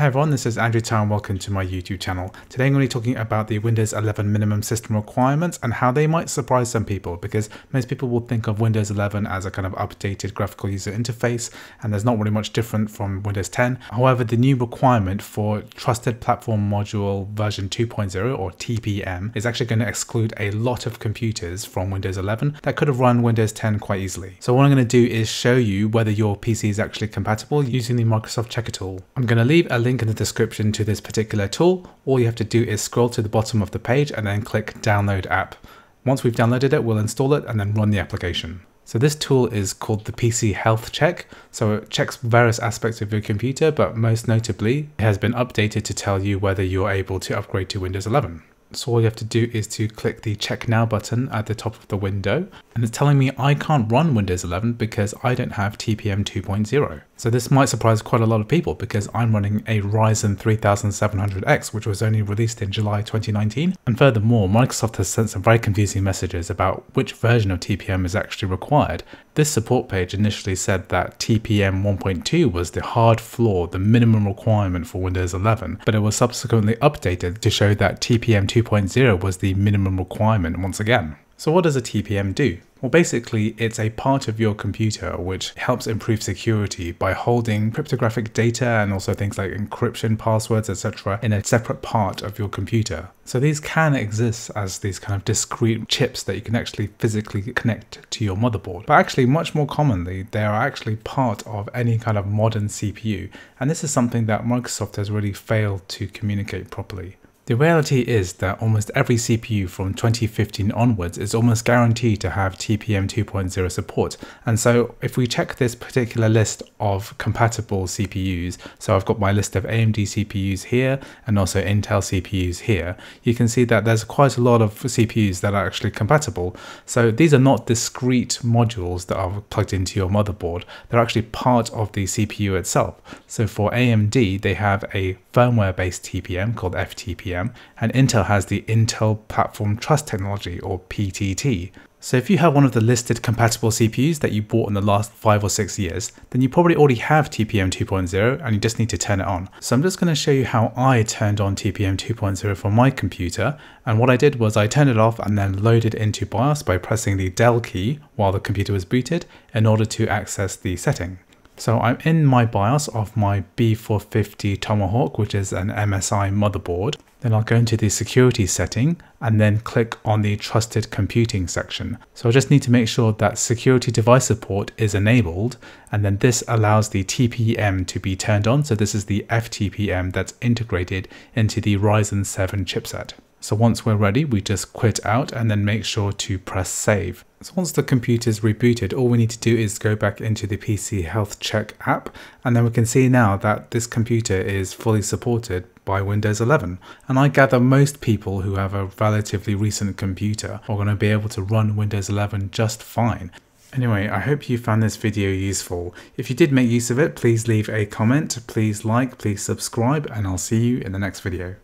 Hi everyone, this is Andrew Tsai and welcome to my YouTube channel. Today I'm going to be talking about the Windows 11 minimum system requirements and how they might surprise some people because most people will think of Windows 11 as a kind of updated graphical user interface and there's not really much different from Windows 10. However, the new requirement for Trusted Platform Module version 2.0 or TPM is actually going to exclude a lot of computers from Windows 11 that could have run Windows 10 quite easily. So what I'm going to do is show you whether your PC is actually compatible using the Microsoft Checker tool. I'm going to leave a link link in the description to this particular tool. All you have to do is scroll to the bottom of the page and then click download app. Once we've downloaded it, we'll install it and then run the application. So this tool is called the PC Health Check. So it checks various aspects of your computer, but most notably, it has been updated to tell you whether you're able to upgrade to Windows 11. So all you have to do is to click the check now button at the top of the window and it's telling me I can't run Windows 11 because I don't have TPM 2.0. So this might surprise quite a lot of people because I'm running a Ryzen 3700X which was only released in July 2019 and furthermore Microsoft has sent some very confusing messages about which version of TPM is actually required. This support page initially said that TPM 1.2 was the hard floor, the minimum requirement for Windows 11, but it was subsequently updated to show that TPM 2.0 was the minimum requirement once again. So what does a TPM do? Well, basically, it's a part of your computer which helps improve security by holding cryptographic data and also things like encryption, passwords, etc. in a separate part of your computer. So these can exist as these kind of discrete chips that you can actually physically connect to your motherboard. But actually, much more commonly, they are actually part of any kind of modern CPU. And this is something that Microsoft has really failed to communicate properly. The reality is that almost every CPU from 2015 onwards is almost guaranteed to have TPM 2.0 support. And so if we check this particular list of compatible CPUs, so I've got my list of AMD CPUs here and also Intel CPUs here, you can see that there's quite a lot of CPUs that are actually compatible. So these are not discrete modules that are plugged into your motherboard. They're actually part of the CPU itself. So for AMD, they have a firmware based TPM called FTPM and Intel has the Intel Platform Trust Technology or PTT. So if you have one of the listed compatible CPUs that you bought in the last 5 or 6 years, then you probably already have TPM 2.0 and you just need to turn it on. So I'm just going to show you how I turned on TPM 2.0 for my computer and what I did was I turned it off and then loaded into BIOS by pressing the del key while the computer was booted in order to access the setting. So I'm in my BIOS of my B450 Tomahawk, which is an MSI motherboard. Then I'll go into the security setting and then click on the trusted computing section. So I just need to make sure that security device support is enabled and then this allows the TPM to be turned on. So this is the FTPM that's integrated into the Ryzen 7 chipset. So once we're ready, we just quit out and then make sure to press save. So once the computer is rebooted, all we need to do is go back into the PC Health Check app, and then we can see now that this computer is fully supported by Windows 11. And I gather most people who have a relatively recent computer are going to be able to run Windows 11 just fine. Anyway, I hope you found this video useful. If you did make use of it, please leave a comment, please like, please subscribe, and I'll see you in the next video.